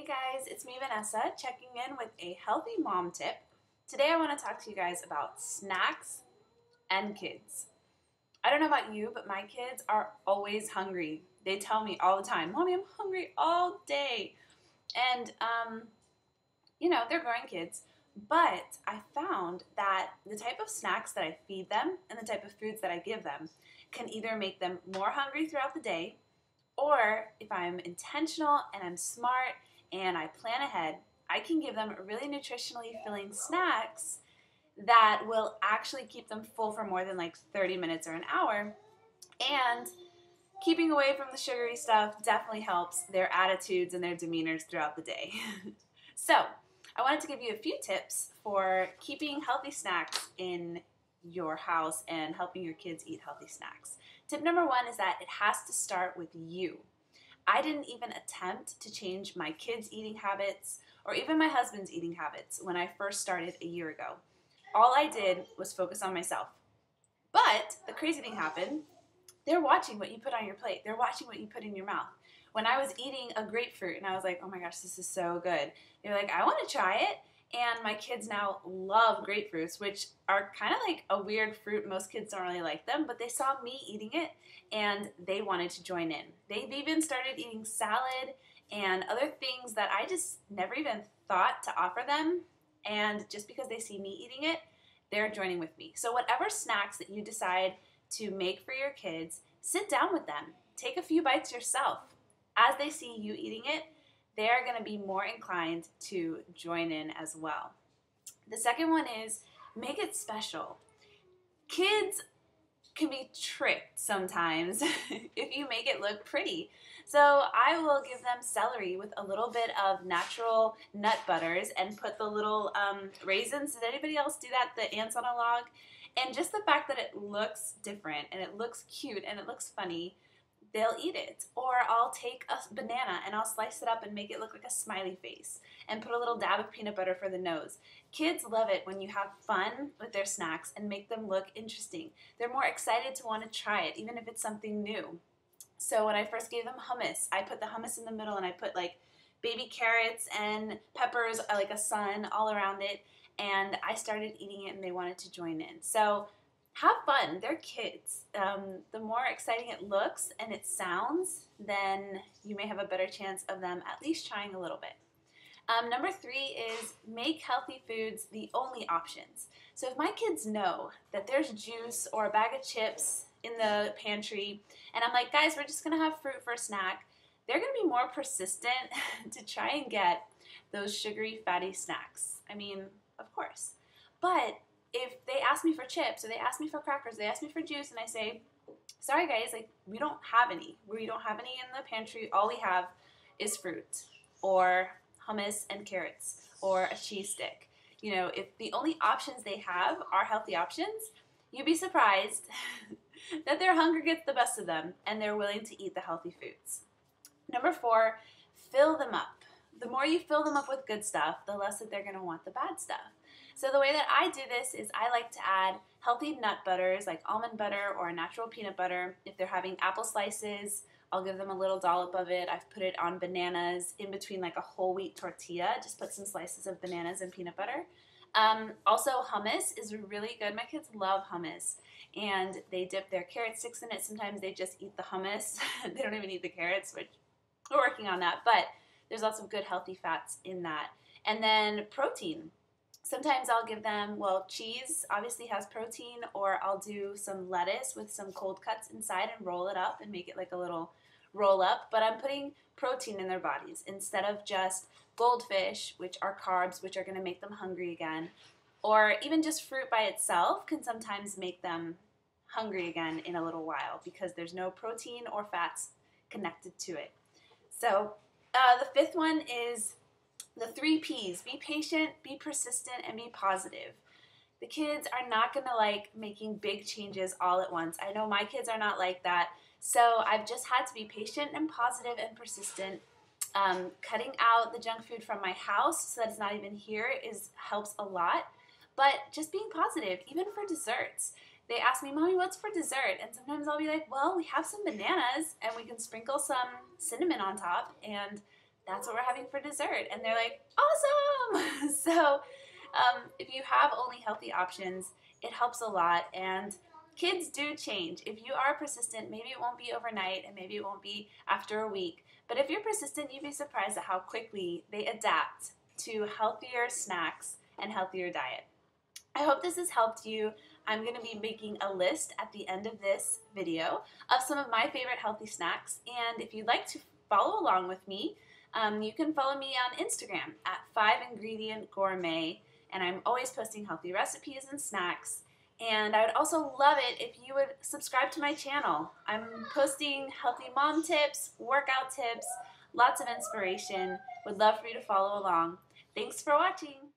Hey guys, it's me Vanessa checking in with a healthy mom tip. Today I want to talk to you guys about snacks and kids. I don't know about you, but my kids are always hungry. They tell me all the time, Mommy, I'm hungry all day. And, um, you know, they're growing kids. But I found that the type of snacks that I feed them and the type of foods that I give them can either make them more hungry throughout the day, or if I'm intentional and I'm smart and I plan ahead, I can give them really nutritionally filling snacks that will actually keep them full for more than like 30 minutes or an hour. And keeping away from the sugary stuff definitely helps their attitudes and their demeanors throughout the day. so, I wanted to give you a few tips for keeping healthy snacks in your house and helping your kids eat healthy snacks. Tip number one is that it has to start with you. I didn't even attempt to change my kids' eating habits or even my husband's eating habits when I first started a year ago. All I did was focus on myself. But the crazy thing happened they're watching what you put on your plate, they're watching what you put in your mouth. When I was eating a grapefruit and I was like, oh my gosh, this is so good, they're like, I want to try it. And my kids now love grapefruits, which are kind of like a weird fruit. Most kids don't really like them, but they saw me eating it and they wanted to join in. They've even started eating salad and other things that I just never even thought to offer them. And just because they see me eating it, they're joining with me. So, whatever snacks that you decide to make for your kids, sit down with them. Take a few bites yourself. As they see you eating it, they're going to be more inclined to join in as well. The second one is make it special. Kids can be tricked sometimes if you make it look pretty. So I will give them celery with a little bit of natural nut butters and put the little um, raisins. Did anybody else do that? The ants on a log? And just the fact that it looks different and it looks cute and it looks funny they'll eat it. Or I'll take a banana and I'll slice it up and make it look like a smiley face and put a little dab of peanut butter for the nose. Kids love it when you have fun with their snacks and make them look interesting. They're more excited to want to try it, even if it's something new. So when I first gave them hummus, I put the hummus in the middle and I put like baby carrots and peppers, uh, like a sun, all around it. And I started eating it and they wanted to join in. So have fun. They're kids. Um, the more exciting it looks and it sounds, then you may have a better chance of them at least trying a little bit. Um, number three is make healthy foods the only options. So if my kids know that there's juice or a bag of chips in the pantry, and I'm like, guys, we're just gonna have fruit for a snack, they're gonna be more persistent to try and get those sugary, fatty snacks. I mean, of course. But if they ask me for chips or they ask me for crackers, they ask me for juice, and I say, sorry guys, like we don't have any. We don't have any in the pantry. All we have is fruit or hummus and carrots or a cheese stick. You know, if the only options they have are healthy options, you'd be surprised that their hunger gets the best of them and they're willing to eat the healthy foods. Number four, fill them up. The more you fill them up with good stuff, the less that they're going to want the bad stuff. So the way that I do this is I like to add healthy nut butters like almond butter or natural peanut butter. If they're having apple slices, I'll give them a little dollop of it. I've put it on bananas in between like a whole wheat tortilla. Just put some slices of bananas and peanut butter. Um, also, hummus is really good. My kids love hummus and they dip their carrot sticks in it. Sometimes they just eat the hummus. they don't even eat the carrots, which we're working on that. But there's lots of good healthy fats in that. And then protein. Sometimes I'll give them, well, cheese obviously has protein, or I'll do some lettuce with some cold cuts inside and roll it up and make it like a little roll up. But I'm putting protein in their bodies instead of just goldfish, which are carbs, which are going to make them hungry again, or even just fruit by itself can sometimes make them hungry again in a little while because there's no protein or fats connected to it. So uh, the fifth one is the three P's be patient, be persistent, and be positive. The kids are not going to like making big changes all at once. I know my kids are not like that. So I've just had to be patient and positive and persistent. Um, cutting out the junk food from my house so that it's not even here is helps a lot. But just being positive, even for desserts. They ask me, Mommy, what's for dessert? And sometimes I'll be like, Well, we have some bananas and we can sprinkle some cinnamon on top and that's what we're having for dessert. And they're like, awesome! so um, if you have only healthy options, it helps a lot. And kids do change. If you are persistent, maybe it won't be overnight and maybe it won't be after a week. But if you're persistent, you'd be surprised at how quickly they adapt to healthier snacks and healthier diet. I hope this has helped you. I'm going to be making a list at the end of this video of some of my favorite healthy snacks. And if you'd like to follow along with me, um, you can follow me on Instagram at 5 Ingredient Gourmet. And I'm always posting healthy recipes and snacks. And I would also love it if you would subscribe to my channel. I'm posting healthy mom tips, workout tips, lots of inspiration. Would love for you to follow along. Thanks for watching.